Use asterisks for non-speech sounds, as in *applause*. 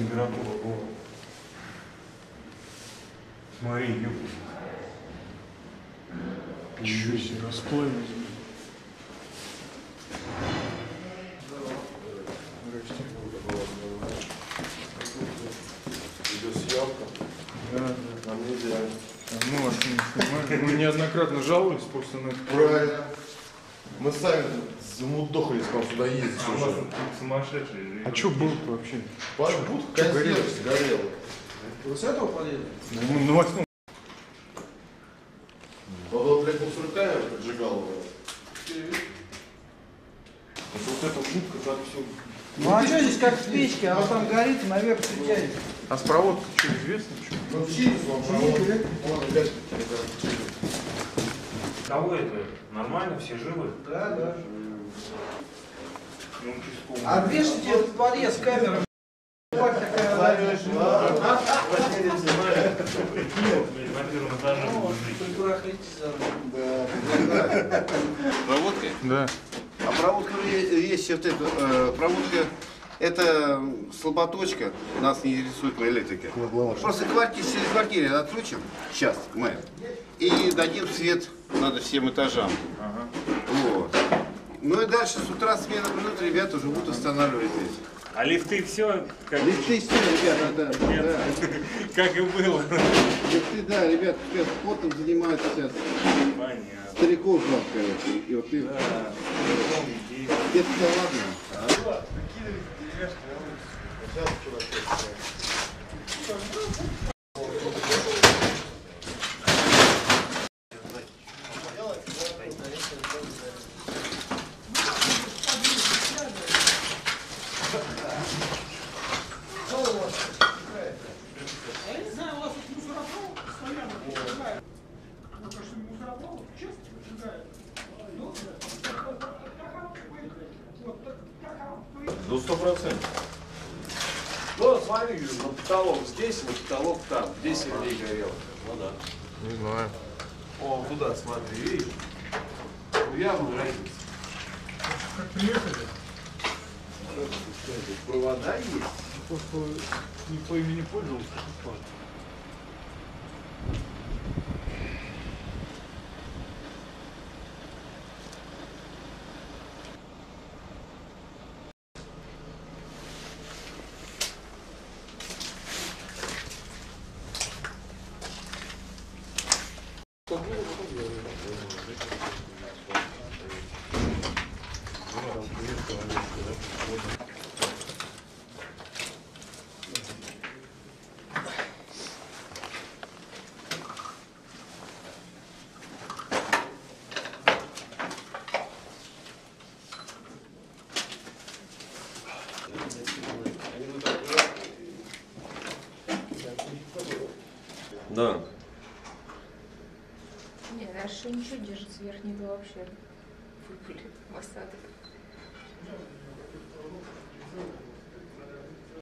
Температура была. Смотри, ёпта. Ничего себе. Нам нельзя. А снимали. Мы неоднократно жаловались просто на это. Правильно. Мы сами замудохались к вам сюда ездить А у нас уже. тут сумасшедшие. А что было-то вообще? Паш, будка консерв сгорела. Вы с этого подъезда? Ну, на восьмом. Потом, блядь, мусорками поджигал его. Вот эта будка так все. Ну а что здесь как в печке, а вот там горит, наверх притянет. А с проводкой что, известно? Что? Ну, через вам проводит. Кого это? Нормально? Все живы? Да, да. Ну. А вешайте будут жить. Прикурахлитесь за Проводкой? Да. А проводка есть вот эта э, проводка. Это слаботочка, нас не интересует по электрике. Просто квартиры, через квартиры отключим, сейчас мы, и дадим свет надо всем этажам. Вот. Ну и дальше с утра смена придут, ребята уже будут устанавливать здесь. А лифты все как, Лифты все, ребята, да, да. *laughs* как и было. Лифты, да, ребята, сейчас спортом занимаются сейчас. Понятно. Стариков жалко, короче. И вот ты, Да. это ладно. Ну, сто процентов. Ну, смотри, на потолок здесь, вот потолок там. Здесь Сергей горел. Ну да. Не знаю. О, туда смотри, видишь? Ну, явно разница. Как приехали? Провода есть. Просто никто ими не пользовался. Да. Нет, дальше ничего держится, верхний был вообще выпали в осадок.